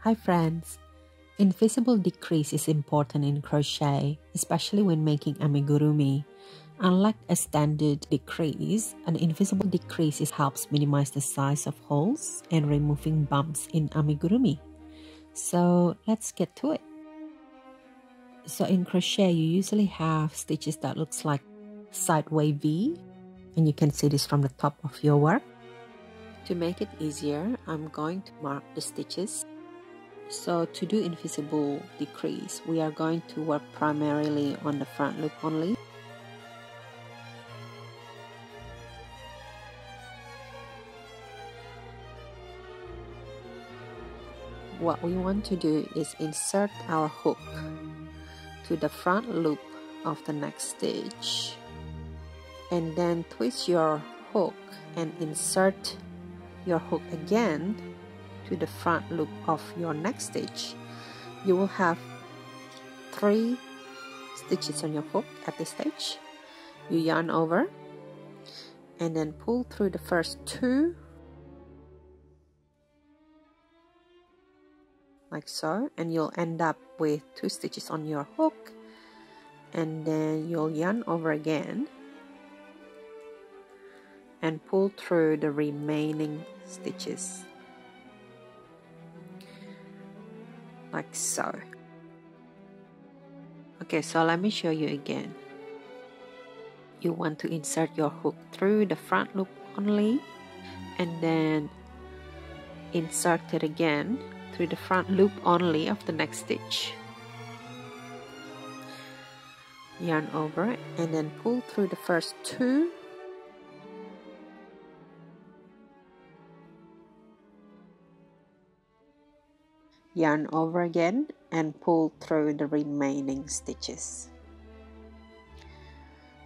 Hi friends! Invisible decrease is important in crochet, especially when making amigurumi. Unlike a standard decrease, an invisible decrease helps minimize the size of holes and removing bumps in amigurumi. So let's get to it. So in crochet, you usually have stitches that looks like sideway V, and you can see this from the top of your work. To make it easier, I'm going to mark the stitches so to do invisible decrease, we are going to work primarily on the front loop only. What we want to do is insert our hook to the front loop of the next stitch and then twist your hook and insert your hook again to the front loop of your next stitch. You will have three stitches on your hook at this stage. You yarn over and then pull through the first two. Like so. And you'll end up with two stitches on your hook. And then you'll yarn over again and pull through the remaining stitches like so. Okay so let me show you again. You want to insert your hook through the front loop only and then insert it again through the front loop only of the next stitch. Yarn over and then pull through the first two yarn over again and pull through the remaining stitches.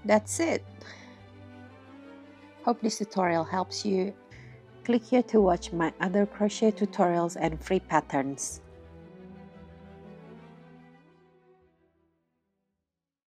That's it. Hope this tutorial helps you. Click here to watch my other crochet tutorials and free patterns